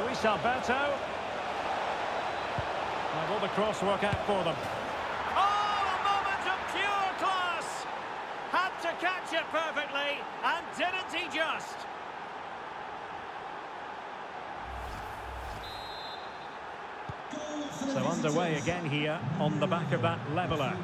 Luis Alberto. Now will the cross work out for them? Oh, a moment of pure class! Had to catch it perfectly, and didn't he just? So underway again here on the back of that leveller.